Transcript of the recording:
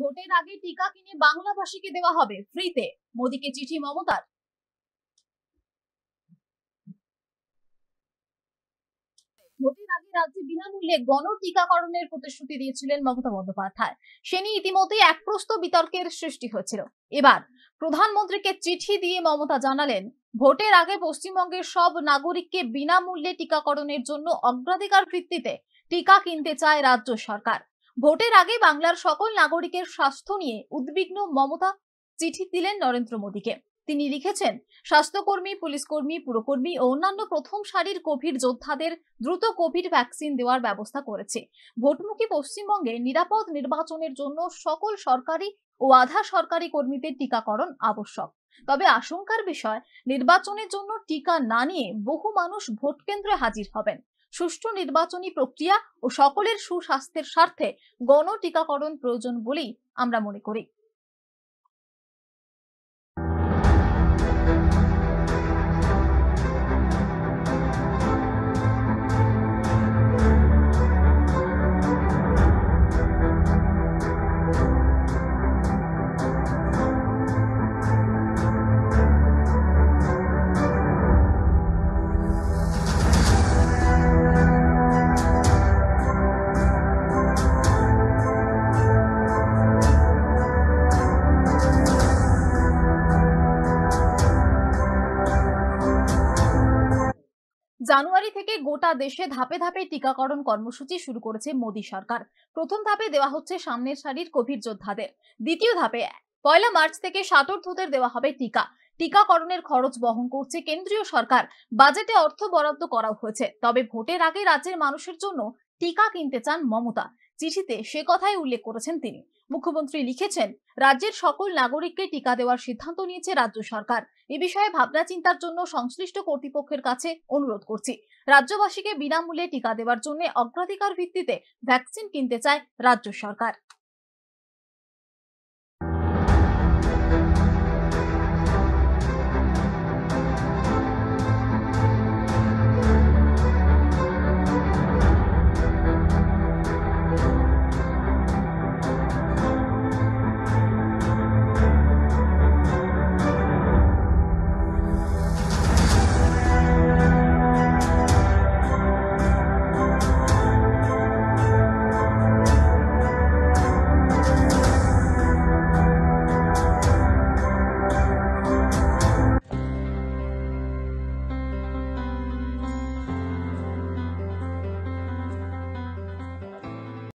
ভোটের আগে টিকা কিনে বাংলাভাষীকে দেওয়া হবে ফ্রিতে। মোদীকে চিঠি মমতার। ভোটের আগে রাজ্যে বিনামূল্যে গণ টিকাকরণের প্রতিশ্রুতি দিয়েছিলেন মমতা বন্দ্যোপাধ্যায়। সে নিয়ে ইতিমধ্যেই এক বিতর্কের সৃষ্টি হয়েছিল। এবার প্রধানমন্ত্রীকে চিঠি দিয়ে মমতা জানালেন, ভোটের আগে পশ্চিমবঙ্গের সব নাগরিককে বিনামূল্যে টিকাকরণের জন্য অগ্রাধিকার ভিত্তিতে টিকা কিনতে চায় রাজ্য সরকার। ভোটের আগে বাংলার সকল নাগরিকের স্বাস্থ্য নিয়ে উদ্বিগ্ন মমতা চিঠি দিলেন নরেন্দ্র মোদীকে। তিনি লিখেছেন, স্বাস্থ্যকর্মী, পুলিশকর্মী, পুরকর্মী ও অন্যান্য প্রথম সারির কোভিড যোদ্ধাদের দ্রুত কোভিড ভ্যাকসিন দেওয়ার ব্যবস্থা করেছে। ভোটমুখী পশ্চিমবঙ্গে নিরাপদ নির্বাচনের জন্য সকল সরকারি ও আধা সরকারি কর্মীদের টিকাকরণ আবশ্যক। তবে আশঙ্কার বিষয়, নির্বাচনের জন্য টিকা না নিয়ে বহু মানুষ ভোট কেন্দ্রে হাজির হবেন। সুষ্ঠু নির্বাচনী প্রক্রিয়া ও সকলের সুস্বাস্থ্যের স্বার্থে গণ টিকাকরণ প্রয়োজন বলেই আমরা মনে করি। জানুয়ারি থেকে গোটা দেশে ধাপে ধাপে টিকাকরণ কর্মসূচি শুরু করেছে মোদী সরকার। প্রথম ধাপে দেওয়া হচ্ছে সামনের সারির কোভিড যোদ্ধাদের। দ্বিতীয় ধাপে পয়লা মার্চ থেকে সাতর্থদের দেওয়া হবে টিকা। টিকাকরণের খরচ বহন করছে কেন্দ্রীয় সরকার। বাজেটে অর্থ বরাদ্দ করা হয়েছে। তবে ভোটের আগে রাজ্যের মানুষের জন্য টিকা কিনতে চান মমতা। চিঠিতে সে কথাই উল্লেখ করেছেন তিনি। মুখ্যমন্ত্রী লিখেছেন, রাজ্যের সকল নাগরিককে টিকা দেওয়ার সিদ্ধান্ত নিয়েছে রাজ্য সরকার। এ বিষয়ে ভাবনা চিন্তার জন্য সংশ্লিষ্ট কর্তৃপক্ষের কাছে অনুরোধ করছি। রাজ্যবাসীকে বিনামূল্যে টিকা দেওয়ার জন্য অগ্রাধিকার ভিত্তিতে ভ্যাকসিন কিনতে চায় রাজ্য সরকার।